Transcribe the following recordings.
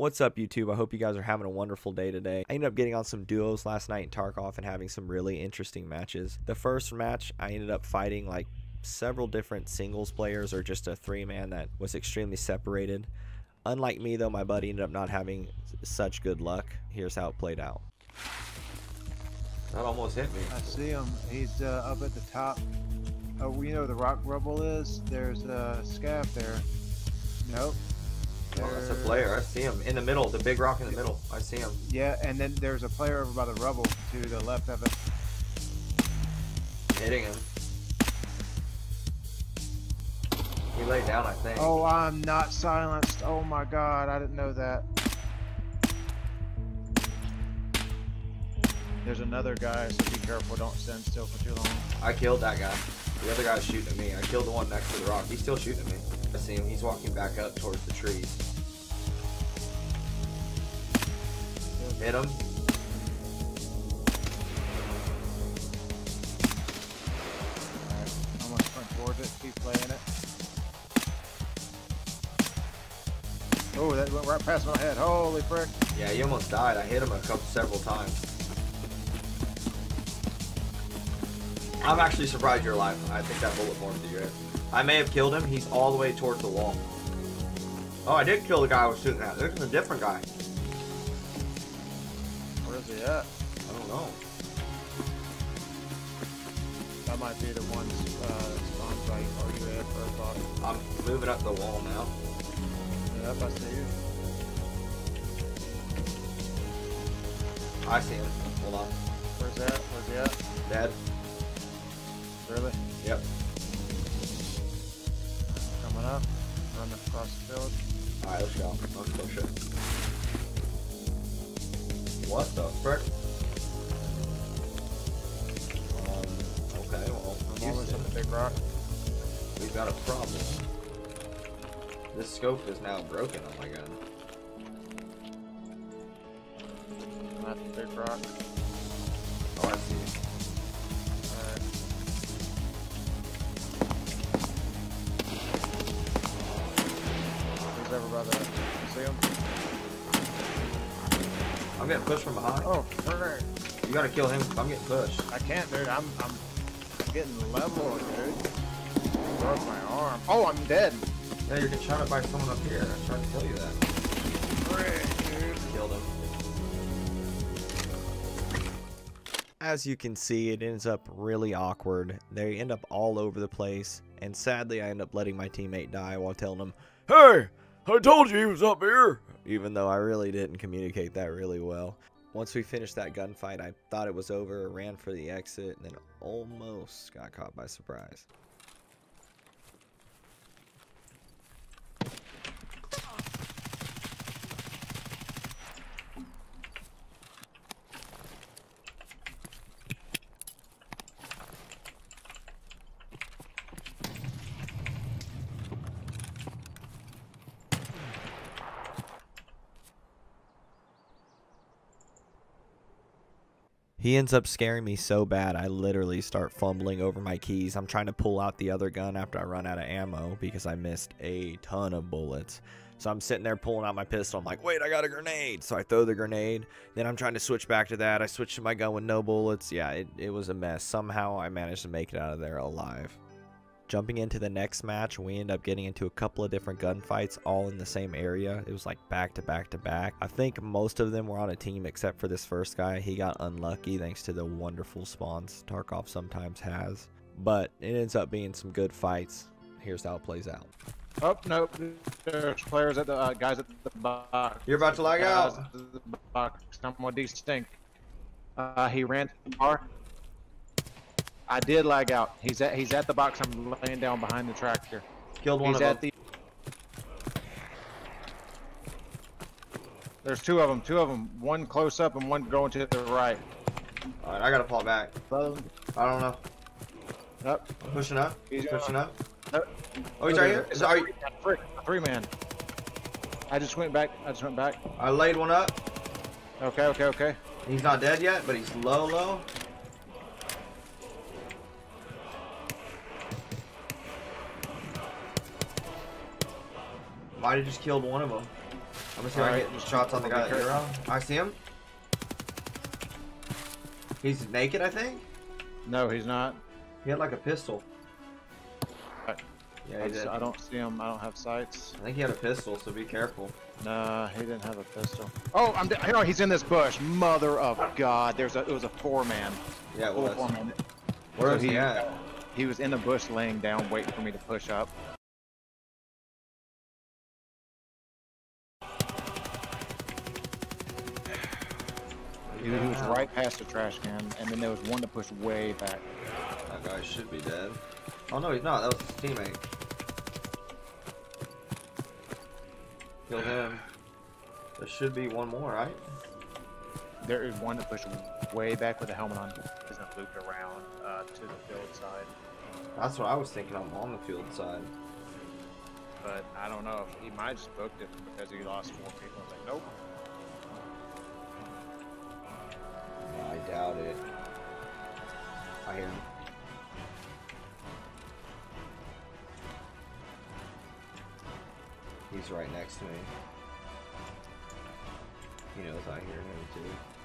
What's up, YouTube? I hope you guys are having a wonderful day today. I ended up getting on some duos last night in Tarkov and having some really interesting matches. The first match, I ended up fighting like several different singles players or just a three man that was extremely separated. Unlike me, though, my buddy ended up not having such good luck. Here's how it played out. That almost hit me. I see him. He's uh, up at the top. Oh, you know where the rock rubble is? There's a scav there. Nope. Oh, that's a player. I see him in the middle, the big rock in the middle. I see him. Yeah, and then there's a player over by the rubble to the left of it. Hitting him. He laid down, I think. Oh, I'm not silenced. Oh my god, I didn't know that. There's another guy, so be careful. Don't stand still for too long. I killed that guy. The other guy's shooting at me. I killed the one next to the rock. He's still shooting at me. I see him. He's walking back up towards the trees. Hit him. Alright, I'm gonna sprint towards it. Keep playing it. Oh, that went right past my head. Holy frick. Yeah, he almost died. I hit him a couple, several times. I'm actually surprised you're alive. I think that bullet formed through your head. I may have killed him. He's all the way towards the wall. Oh, I did kill the guy I was shooting at. There's a different guy. Where's he at? I don't know. That might be the one uh, spawns right where you at first off. I'm moving up the wall now. Yep, I see you. I see him. Hold on. Where's that? Where's he at? Dead. Really? Yep. Across the field. Alright, let's go. Let's push it. What the frick? Um, okay, well, I'm always on the big rock. we've got a problem. This scope is now broken on my gun. I'm at the big rock. I'm getting pushed from behind. Oh, frick. You gotta kill him. I'm getting pushed. I can't, dude. I'm, I'm getting leveled, dude. Broke my arm. Oh, I'm dead. Yeah, you're getting shot at by someone up here. I tried to tell you that. Frick, dude. Killed him. As you can see, it ends up really awkward. They end up all over the place, and sadly, I end up letting my teammate die while telling him, Hey, I told you he was up here! Even though I really didn't communicate that really well. Once we finished that gunfight, I thought it was over, ran for the exit, and then almost got caught by surprise. He ends up scaring me so bad, I literally start fumbling over my keys. I'm trying to pull out the other gun after I run out of ammo because I missed a ton of bullets. So I'm sitting there pulling out my pistol. I'm like, wait, I got a grenade. So I throw the grenade. Then I'm trying to switch back to that. I switch to my gun with no bullets. Yeah, it, it was a mess. Somehow I managed to make it out of there alive. Jumping into the next match, we end up getting into a couple of different gunfights all in the same area. It was like back to back to back. I think most of them were on a team except for this first guy. He got unlucky thanks to the wonderful spawns Tarkov sometimes has. But it ends up being some good fights. Here's how it plays out. Oh, nope. There's players at the uh, guys at the box. You're about to lag out. at the box. Somewhat distinct. Uh, he ran to the bar. I did lag out. He's at he's at the box. I'm laying down behind the tractor. Killed one He's of at them. the. There's two of them. Two of them. One close up and one going to the right. Alright, I gotta fall back. I don't know. Up. I'm pushing up. He's pushing up. Up. Oh, he's right here. Is, are you, Three, three man. I just went back. I just went back. I laid one up. Okay, okay, okay. He's not dead yet, but he's low, low. Might have just killed one of them. I'm gonna see if I get just shots on the guy that okay. I see him. He's naked, I think. No, he's not. He had like a pistol. Right. Yeah, I, he just- did. I don't see him. I don't have sights. I think he had a pistol, so be careful. Nah, he didn't have a pistol. Oh, I'm. d- Oh, he's in this bush. Mother of God! There's a. It was a four man. Yeah, it was. four man. Where So was he he- at? He was in the bush, laying down, waiting for me to push up. Right past the trash can, and then there was one to push way back. That guy should be dead. Oh no, he's not. That was his teammate. Killed him. There should be one more, right? There is one to push way back with the helmet on. Isn't looped around uh, to the field side, That's what I was thinking. I'm on the field side. but I don't know. He might just booked it because he lost four people. I was like, nope. I doubt it. I hear him. He's right next to me. He knows I hear him too.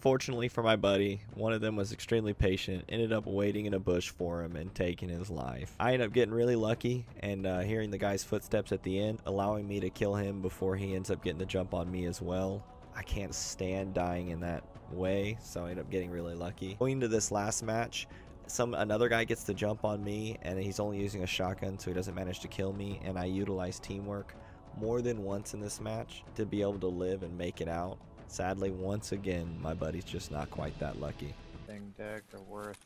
Unfortunately for my buddy, one of them was extremely patient, ended up waiting in a bush for him and taking his life. I ended up getting really lucky and uh, hearing the guy's footsteps at the end, allowing me to kill him before he ends up getting the jump on me as well. I can't stand dying in that way, so I ended up getting really lucky. Going to this last match, some another guy gets the jump on me and he's only using a shotgun so he doesn't manage to kill me and I utilize teamwork more than once in this match to be able to live and make it out. Sadly, once again, my buddy's just not quite that lucky. Thing deck or worth.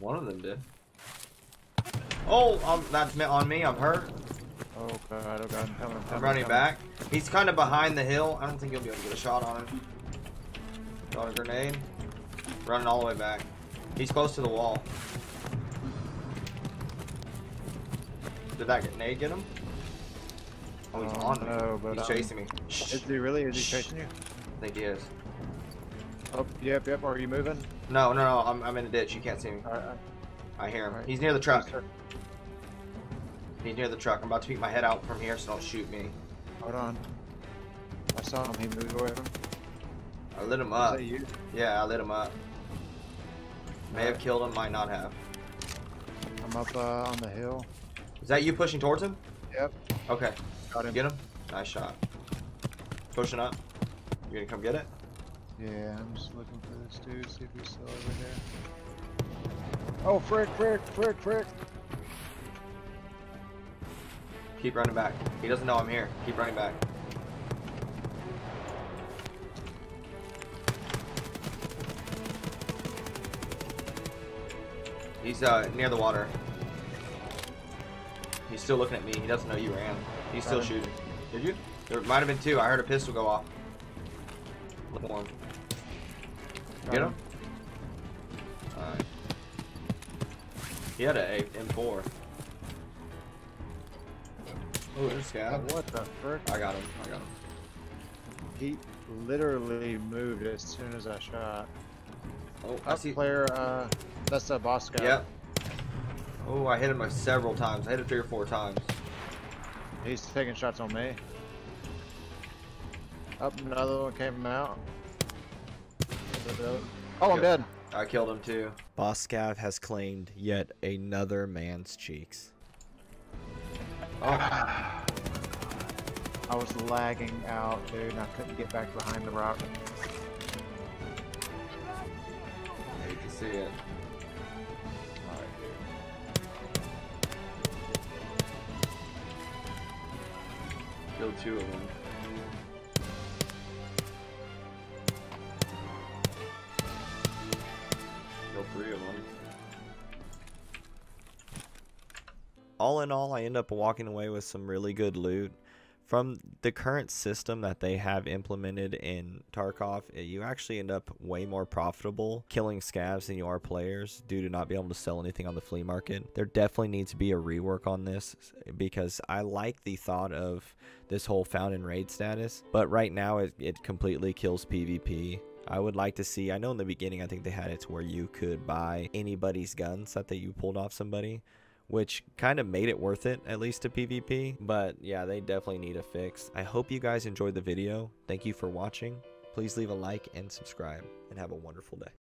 One of them did. Oh, um, that's me- on me. I'm hurt. Oh god, oh god, I'm coming, I'm coming. I'm running coming. back. He's kind of behind the hill. I don't think you'll be able to get a shot on him. Got a grenade. Running all the way back. He's close to the wall. Did that grenade get him? Oh, he's Oh, on me. no, but, he's um, chasing me. Shh. Is he really? Is he Shh. chasing you? I think he is. Oh, yep, yep. Are you moving? No, no, no. I'm, I'm in a ditch. You can't see me. Alright, I hear him. Alright. He's near the truck. He's near the truck. I'm about to peek my head out from here, so don't shoot me. Hold on. I saw him. He moved away from. I lit him Is up. that you? Yeah, I lit him up. May have killed him, might not have. I'm up uh, on the hill. Is that you pushing towards him? Yep. Okay. Got him. Get him. Nice shot. Pushing up. You gonna come get it? Yeah, I'm just looking for this dude. See if he's still over there. Oh, frick, frick, frick, frick. Keep running back. He doesn't know I'm here. Keep running back. He's uh near the water. He's still looking at me. He doesn't know you ran. He's still shooting. Did you? There might have been two. I heard a pistol go off. Him. Get him. Alright. He had an a M4. Oh, there's Scav. What the frick? I got him. I got him. He literally moved as soon as I shot. Oh, I see. player, uh, that's a boss guy. Yep. Oh, I hit him like several times. I hit him three or four times. He's taking shots on me. Up, another one came out. Oh, I'm dead. I killed him too. Boscav has claimed yet another man's cheeks. Oh, I was lagging out, dude, and I couldn't get back behind the rock. I hate to see it. Killed two of them. Killed three of them. All in all, I end up walking away with some really good loot. From the current system that they have implemented in Tarkov, eh, you actually end up way more profitable killing scavs than you are players due to not being able to sell anything on the flea market. There definitely needs to be a rework on this because I like the thought of this whole found in raid status, but right now it, it completely kills PvP. I would like to see, I know in the beginning I think they had it to where you could buy anybody's guns that, that you pulled off somebody which kind of made it worth it, at least to PvP. But yeah, they definitely need a fix. I hope you guys enjoyed the video. Thank you for watching. Please leave a like and subscribe, and have a wonderful day.